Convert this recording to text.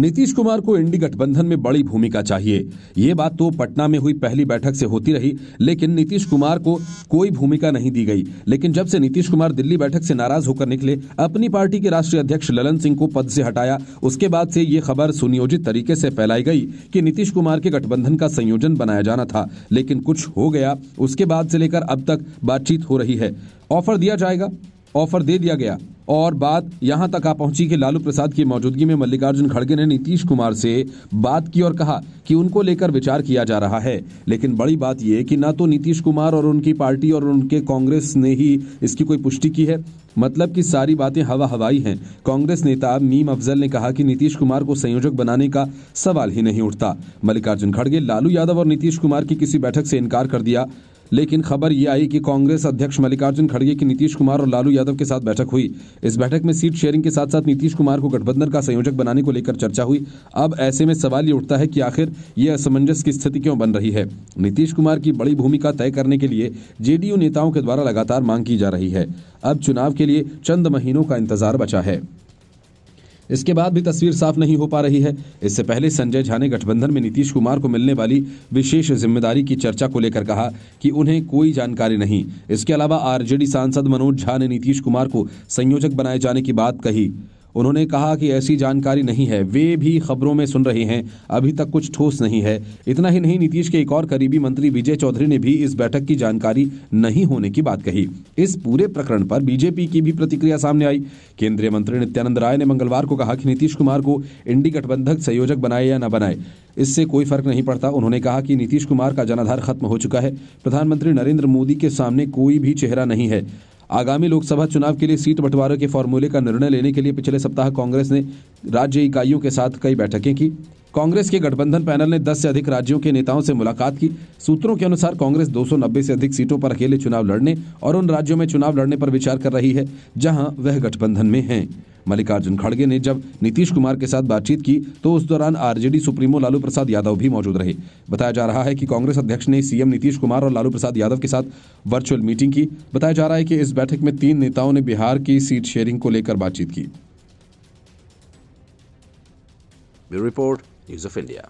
नीतीश कुमार को इंडी गठबंधन में बड़ी भूमिका चाहिए। ये बात तो पटना में हुई पहली बैठक से होती रही, लेकिन नीतीश कुमार को कोई भूमिका नहीं दी गई। लेकिन जब से नीतीश कुमार दिल्ली बैठक से नाराज़ होकर निकले, अपनी पार्टी के राष्ट्रीय अध्यक्ष ललन सिंह को पद से हटाया, उसके बाद से ये खबर सुनियोजित तरीके से फैलाई गई कि नीतीश कुमार के गठबंधन का संयोजन बनाया जाना था, लेकिन कुछ हो गया, उसके बाद से लेकर अब तक बातचीत हो रही है। ऑफ़र दिया जाएगा, ऑफ़र दे दिया गया। और बात यहाँ तक आ पहुँची कि लालू प्रसाद की मौजूदगी में मल्लिकार्जुन खड़गे ने नीतीश कुमार से बात की और कहा कि उनको लेकर विचार किया जा रहा है। लेकिन बड़ी बात यह कि ना तो नीतीश कुमार और उनकी पार्टी और उनके कांग्रेस ने ही इसकी कोई पुष्टि की है। मतलब कि सारी बातें हवा हवाई हैं। कांग्रेस नेता मीम अफजल ने कहा कि नीतीश कुमार को संयोजक बनाने का सवाल ही नहीं उठता। मल्लिकार्जुन खड़गे, लालू यादव और नीतीश कुमार की किसी बैठक से इनकार कर दिया। लेकिन खबर ये आई कि कांग्रेस अध्यक्ष मल्लिकार्जुन खड़गे की नीतीश कुमार और लालू यादव के साथ बैठक हुई। इस बैठक में सीट शेयरिंग के साथ साथ नीतीश कुमार को गठबंधन का संयोजक बनाने को लेकर चर्चा हुई। अब ऐसे में सवाल ये उठता है कि आखिर ये असमंजस की स्थिति क्यों बन रही है? नीतीश कुमार की बड़ी भूमिका तय करने के लिए जेडीयू नेताओं के द्वारा लगातार मांग की जा रही है। अब चुनाव के लिए चंद महीनों का इंतज़ार बचा है। इसके बाद भी तस्वीर साफ़ नहीं हो पा रही है। इससे पहले संजय झा ने गठबंधन में नीतीश कुमार को मिलने वाली विशेष ज़िम्मेदारी की चर्चा को लेकर कहा कि उन्हें कोई जानकारी नहीं। इसके अलावा आरजेडी सांसद मनोज झा ने नीतीश कुमार को संयोजक बनाए जाने की बात कही। उन्होंने कहा कि ऐसी जानकारी नहीं है। वे भी खबरों में सुन रहे हैं। अभी तक कुछ ठोस नहीं है। इतना ही नहीं, नीतीश के एक और करीबी मंत्री विजय चौधरी ने भी इस बैठक की जानकारी नहीं होने की बात कही। इस पूरे प्रकरण पर बीजेपी की भी प्रतिक्रिया सामने आई। केंद्रीय मंत्री नित्यानंद राय ने मंगलवार को कहा कि नीतीश कुमार को इंडी गठबंधक संयोजक बनाए या न बनाए, इससे कोई फ़र्क नहीं पड़ता। उन्होंने कहा कि नीतीश कुमार का जनाधार खत्म हो चुका है। प्रधानमंत्री नरेंद्र मोदी के सामने कोई भी चेहरा नहीं है। आगामी लोकसभा चुनाव के लिए सीट बंटवारे के फॉर्मूले का निर्णय लेने के लिए पिछले सप्ताह कांग्रेस ने राज्य इकाइयों के साथ कई बैठकें की। कांग्रेस के गठबंधन पैनल ने 10 से अधिक राज्यों के नेताओं से मुलाकात की। सूत्रों के अनुसार कांग्रेस 290 से अधिक सीटों पर अकेले चुनाव लड़ने और उन राज्यों में चुनाव लड़ने पर विचार कर रही है, जहाँ वह गठबंधन में हैं। मल्लिकार्जुन खड़गे ने जब नीतीश कुमार के साथ बातचीत की तो उस दौरान आरजेडी, सुप्रीमो, लालू प्रसाद यादव भी मौजूद रहे। बताया जा रहा है कि कांग्रेस अध्यक्ष ने सीएम नीतीश कुमार और लालू प्रसाद यादव के साथ वर्चुअल मीटिंग की। बताया जा रहा है कि इस बैठक में तीन नेताओं ने बिहार की सीट शेयरिंग को लेकर बातचीत की। Report, news of India.